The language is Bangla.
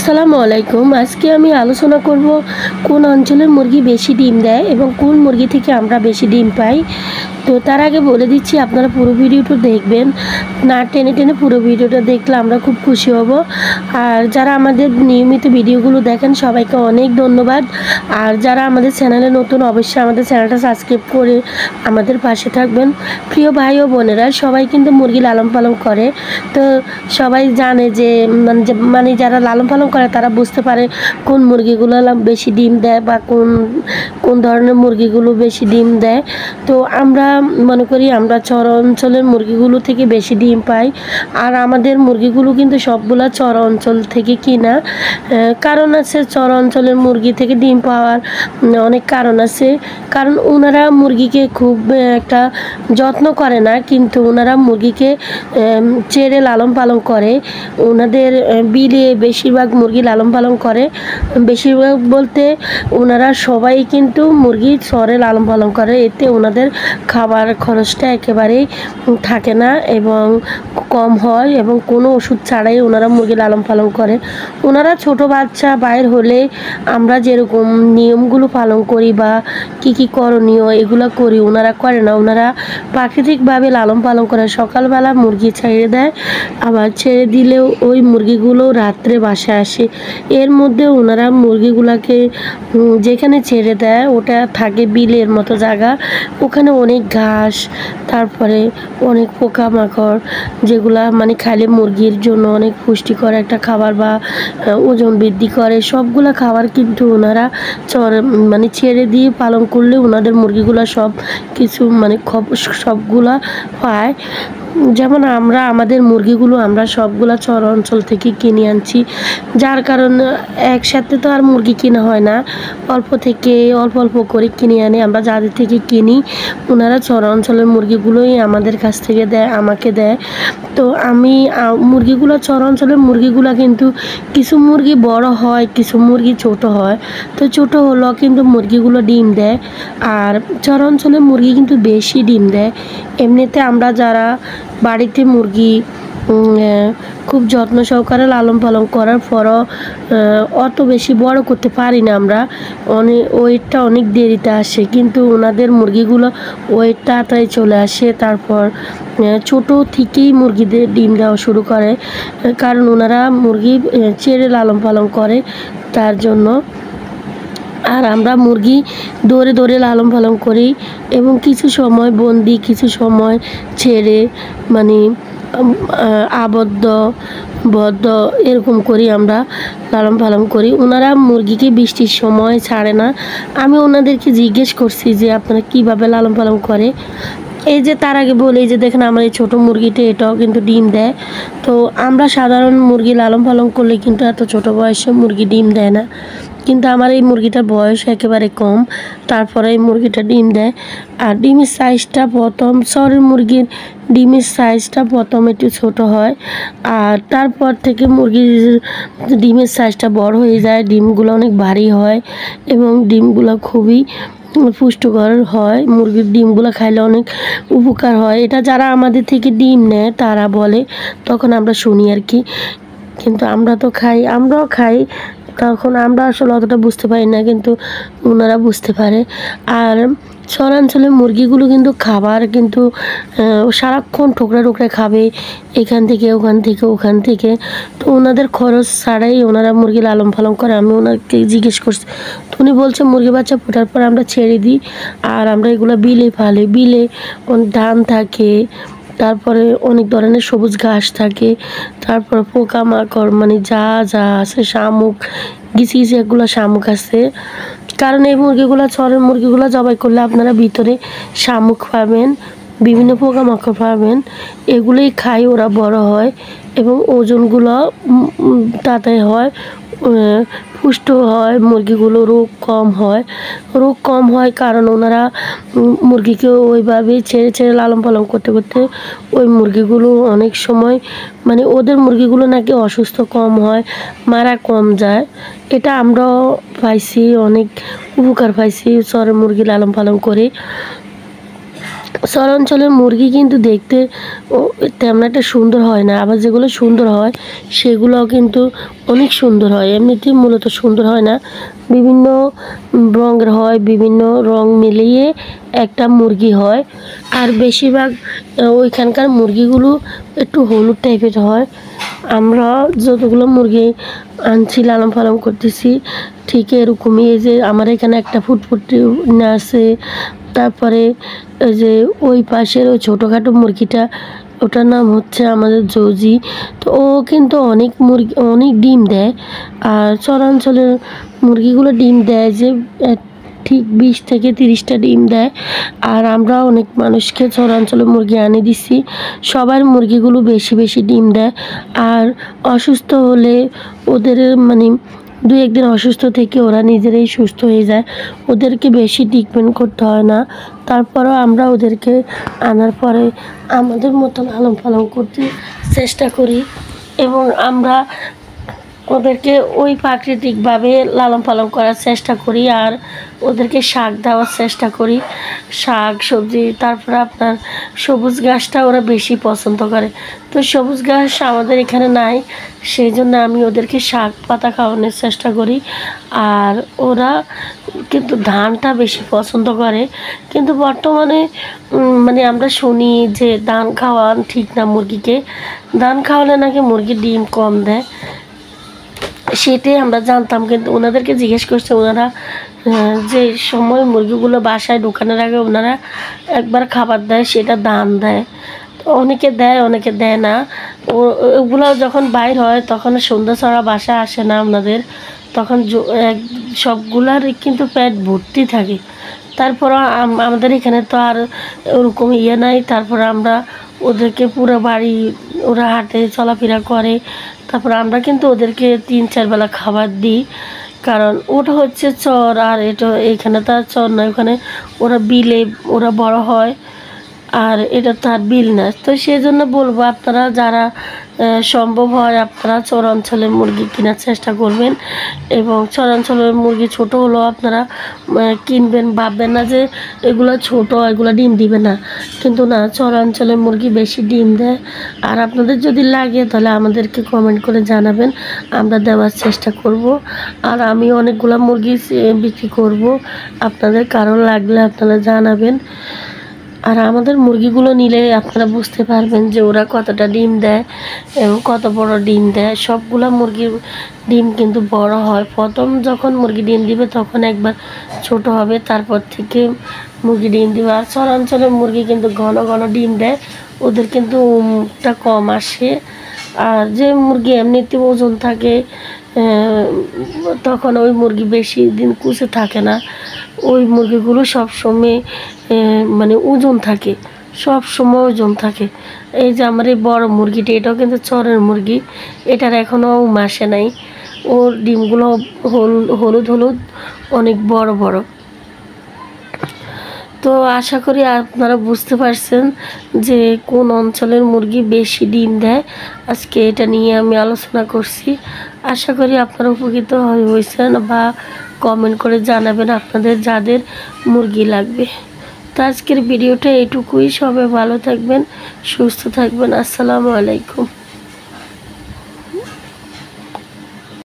আসসালামু আলাইকুম। আজকে আমি আলোচনা করব কোন অঞ্চলে মুরগি বেশি ডিম দেয় এবং কোন মুরগি থেকে আমরা বেশি ডিম পাই। তো তার আগে বলে দিচ্ছি, আপনারা পুরো ভিডিওটা দেখবেন। না টেনে টেনে পুরো ভিডিওটা দেখলে আমরা খুব খুশি হব। আর যারা আমাদের নিয়মিত ভিডিওগুলো দেখেন, সবাইকে অনেক ধন্যবাদ। আর যারা আমাদের চ্যানেলে নতুন, অবশ্যই আমাদের চ্যানেলটা সাবস্ক্রাইব করে আমাদের পাশে থাকবেন। প্রিয় ভাই ও বোনেরা, সবাই কিন্তু মুরগি লালন পালন করে। তো সবাই জানে যে মানে মানে যারা লালন পালন করে তারা বুঝতে পারে কোন মুরগিগুলো বেশি ডিম দেয় বা কোন কোন ধরনের মুরগিগুলো বেশি ডিম দেয়। তো আমরা মনে করি আমরা চর অঞ্চলের মুরগিগুলো থেকে বেশি ডিম পাই। আর আমাদের মুরগিগুলো কিন্তু সবগুলা চর অঞ্চল থেকে কিনা। কারণ আছে চর অঞ্চলের মুরগি থেকে ডিম পাওয়ার অনেক কারণ আছে। কারণ ওনারা মুরগিকে খুব একটা যত্ন করে না, কিন্তু ওনারা মুরগিকে ছেড়ে লালন পালন করে। ওনাদের বিলে বেশিরভাগ মুরগি লালন পালন করে। বেশিরভাগ বলতে ওনারা সবাই কিন্তু মুরগি চরে লালন পালন করে। এতে ওনাদের খাবার খরচটা একেবারেই থাকে না এবং কম হয় এবং কোনো ওষুধ ছাড়াই ওনারা মুরগি লালন পালন করে। ওনারা ছোট বাচ্চা, বাইর হলে আমরা যেরকম নিয়মগুলো পালন করি বা কি কি করণীয় এগুলো করি, ওনারা করে না। ওনারা প্রাকৃতিকভাবে লালন পালন করে। সকালবেলা মুরগি ছেড়ে দেয়, আবার ছেড়ে দিলেও ওই মুরগিগুলো রাত্রে বাসায় আসে। এর মধ্যে ওনারা মুরগিগুলোকে যেখানে ছেড়ে দেয়, ওটা থাকে বিলের মতো জায়গা। ওখানে অনেক ঘাস, তারপরে অনেক পোকামাকড়, যেগুলা মানে খাইলে মুরগির জন্য অনেক পুষ্টিকর একটা খাবার বা ওজন বৃদ্ধি করে। সবগুলা খাবার কিন্তু ওনারা চর মানে ছেড়ে দিয়ে পালন করলে ওনাদের মুরগিগুলা সব কিছু মানে সবগুলা পায়। যেমন আমরা, আমাদের মুরগিগুলো আমরা সবগুলা চর অঞ্চল থেকে কিনে আনছি। যার কারণে, একসাথে তো আর মুরগি কেনা হয় না। অল্প থেকে অল্প অল্প করে কিনে আনি। আমরা যাদের থেকে কিনি ওনারা চর অঞ্চলের মুরগিগুলোই আমাদের কাছ থেকে দেয়, আমাকে দেয়। তো আমি মুরগিগুলো, চর অঞ্চলের মুরগিগুলো কিন্তু কিছু মুরগি বড় হয়, কিছু মুরগি ছোট হয়। তো ছোট হলো কিন্তু মুরগিগুলো ডিম দেয়। আর চর অঞ্চলের মুরগি কিন্তু বেশি ডিম দেয়। এমনিতে আমরা যারা বাড়িতে মুরগি খুব যত্ন সহকারে লালন পালন করার পরও অত বেশি বড় করতে পারি না আমরা। অনেক ওয়েটটা অনেক দেরিতে আসে, কিন্তু ওনাদের মুরগিগুলো ওয়েট তাড়াতাড়ি চলে আসে, তারপর ছোট থেকেই মুরগিদের ডিম দেওয়া শুরু করে। কারণ ওনারা মুরগি ছেড়ে লালন পালন করে, তার জন্য আর আমরা মুরগি দৌড়ে দৌড়ে লালন পালন করি এবং কিছু সময় বন্দি, কিছু সময় ছেড়ে মানে আবদ্ধ, বদ্ধ এরকম করি আমরা লালন পালন করি। ওনারা মুরগিকে বৃষ্টির সময় ছাড়ে না। আমি ওনাদেরকে জিজ্ঞেস করছি যে আপনারা কীভাবে লালন পালন করে? এই যে তার আগে বলি যে দেখেন আমার এই ছোটো মুরগিটা, এটাও কিন্তু ডিম দেয়। তো আমরা সাধারণ মুরগি লালন পালন করলে কিন্তু এত ছোট বয়সে মুরগি ডিম দেয় না। কিন্তু আমার এই মুরগিটার বয়স একেবারে কম। তারপরে এই মুরগিটা ডিম দেয়। আর ডিমের সাইজটা প্রথম শহরের মুরগির, ডিমের সাইজটা প্রথম একটু ছোট হয়। আর তারপর থেকে মুরগির ডিমের সাইজটা বড় হয়ে যায়। ডিমগুলো অনেক ভারী হয় এবং ডিমগুলো খুবই পুষ্টিকর হয়। মুরগির ডিমগুলো খাইলে অনেক উপকার হয়। এটা যারা আমাদের থেকে ডিম নেয়, তারা বলে, তখন আমরা শুনি আর কি। কিন্তু আমরা তো খাই, আমরাও খাই। তখন আমরা আসলে অতটা বুঝতে পারি না, কিন্তু ওনারা বুঝতে পারে। আর শহরাঞ্চলে মুরগিগুলো কিন্তু খাবার কিন্তু সারাক্ষণ ঠোকরা ঠোকরা খাবে, এখান থেকে, ওখান থেকে ওখান থেকে। তো ওনাদের খরচ ছাড়াই ওনারা মুরগি লালন পালন করে। আমি ওনাকে জিজ্ঞেস করছি, তো উনি বলছে মুরগি বাচ্চা ফোটার পর আমরা ছেড়ে দিই, আর আমরা এগুলো বিলে ফালি বিলে ধান থাকে তারপরে অনেক ধরনের সবুজ ঘাস থাকে তারপর পোকামাকড় মানে যা যা আছে শামুক গিছি গিছি এগুলো শামুক আছে। কারণ এই মুরগিগুলো চরের মুরগিগুলো জবাই করলে আপনারা ভিতরে শামুক পাবেন বিভিন্ন পোকামাকড় পাবেন এগুলোই খাই ওরা বড় হয় এবং ওজনগুলো উম, হয় পুষ্ট হয়, মুরগিগুলো রোগ কম হয়। রোগ কম হয় কারণ ওনারা মুরগিকে ওইভাবে ছেড়ে ছেড়ে লালন পালন করতে করতে ওই মুরগিগুলো অনেক সময় মানে ওদের মুরগিগুলো নাকি অসুস্থ কম হয়, মারা কম যায়। এটা আমরাও পাইছি, অনেক উপকার পাইছি চরের মুরগি লালন পালন করে। শহরাঞ্চলের মুরগি কিন্তু দেখতে তেমন একটা সুন্দর হয় না। আবার যেগুলো সুন্দর হয়, সেগুলোও কিন্তু অনেক সুন্দর হয়। এমনিতেই মূলত সুন্দর হয় না। বিভিন্ন রঙের হয়, বিভিন্ন রং মিলিয়ে একটা মুরগি হয়। আর বেশিরভাগ ওইখানকার মুরগিগুলো একটু হলুদ টাইপের হয়। আমরা যতগুলো মুরগি আনছি, লালন পালন করতেছি ঠিক এরকমই, এই যে আমার এখানে একটা ফুটফুটি আছে, তারপরে ওই যে ওই পাশের ওই ছোটোখাটো মুরগিটা, ওটার নাম হচ্ছে আমাদের জৌজি। তো ও কিন্তু অনেক মুরগি, অনেক ডিম দেয়, আর চরাঞ্চলের মুরগিগুলো ডিম দেয় যে ঠিক বিশ থেকে তিরিশটা ডিম দেয়, আর আমরা অনেক মানুষকে চরাঞ্চলে মুরগি আনি দিছি। সবার মুরগিগুলো বেশি বেশি ডিম দেয়, আর অসুস্থ হলে ওদের মানে দু একদিন অসুস্থ থেকে ওরা নিজেরাই সুস্থ হয়ে যায়। ওদেরকে বেশি ট্রিটমেন্ট করতে হয় না। তারপরেও আমরা ওদেরকে আনার পরে আমাদের মতন লালন পালন করতে চেষ্টা করি। এবং আমরা ওদেরকে ওই প্রাকৃতিকভাবে লালন পালন করার চেষ্টা করি আর ওদেরকে শাক দেওয়ার চেষ্টা করি। শাক, সবজি, তারপরে আপনার সবুজ ঘাসটা ওরা বেশি পছন্দ করে। তো সবুজ ঘাস আমাদের এখানে নাই সেই জন্য আমি ওদেরকে শাক পাতা খাওয়ানোর চেষ্টা করি। আর ওরা কিন্তু ধানটা বেশি পছন্দ করে। কিন্তু বর্তমানে মানে আমরা শুনি যে ধান খাওয়ান ঠিক না মুরগিকে। ধান খাওয়ালে নাকি মুরগির ডিম কম দেয়। সেটাই আমরা জানতাম, কিন্তু ওনাদেরকে জিজ্ঞেস করছে ওনারা যে সময় মুরগিগুলো বাসায় ঢোকানোর আগে ওনারা একবার খাবার দেয়, সেটা দান দেয়। অনেকে দেয় অনেকে দেয় না। ওগুলো যখন বাইর হয়, তখন সন্ধ্যা ছড়া বাসা আসে না ওনাদের। তখন সবগুলার কিন্তু পেট ভর্তি থাকে। তারপর আমাদের এখানে তো আর ওরকম ইয়ে নাই। তারপর আমরা ওদেরকে পুরো বাড়ি, ওরা হাটে, চলাফেরা করে। তারপর আমরা কিন্তু ওদেরকে তিন, চার বেলা খাবার দিই। কারণ ওটা হচ্ছে চর, আর এটা এখানে তার চর নয়। ওখানে ওরা বিলে, ওরা বড় হয়। আর এটা তার বিল না তো সেই জন্য বলব আপনারা যারা সম্ভব হয় আপনারা চরাঞ্চলের মুরগি কেনার চেষ্টা করবেন এবং চরাঞ্চলের মুরগি ছোট হলেও আপনারা কিনবেন, ভাববেন না যে এগুলো ছোট, এগুলো ডিম দিবে না। কিন্তু না চরাঞ্চলের মুরগি বেশি ডিম দেয়। আর আপনাদের যদি লাগে তাহলে আমাদেরকে কমেন্ট করে জানাবেন। আমরা দেওয়ার চেষ্টা করব। আর আমি অনেকগুলো মুরগি বিক্রি করব। আপনাদের কারও লাগলে আপনারা জানাবেন। আর আমাদের মুরগিগুলো নিলে আপনারা বুঝতে পারবেন যে ওরা কতটা ডিম দেয় এবং কত বড় ডিম দেয়। সবগুলা মুরগির ডিম কিন্তু বড় হয়। প্রথম যখন মুরগি ডিম দিবে তখন একবার ছোট হবে, তারপর থেকে মুরগি ডিম দিবে। আর চরাঞ্চলের মুরগি কিন্তু ঘন ঘন ডিম দেয়, ওদের কিন্তু উমটা কম আসে। আর যে মুরগি এমনিতে ওজন থাকে তখন ওই মুরগি বেশি দিন কুচে থাকে না। ওই মুরগিগুলো সবসময় মানে ওজন থাকে সব সময় ওজন থাকে। এই যে আমার এই বড় মুরগিটা, এটাও কিন্তু চরের মুরগি, এটার এখনও মাসে নাই। ওর ডিমগুলো হল, হলুদ হলুদ, অনেক বড় বড়। তো আশা করি আপনারা বুঝতে পারছেন যে কোন অঞ্চলের মুরগি বেশি ডিম দেয়। আজকে এটা নিয়ে আমি আলোচনা করছি। আশা করি আপনারা উপকৃত হয়ে- হয়েছেন বা কমেন্ট করে জানাবেন আপনাদের যাদের মুরগি লাগবে। তো আজকের ভিডিওটা এটুকুই সবাই ভালো থাকবেন, সুস্থ থাকবেন। আসসালামু আলাইকুম।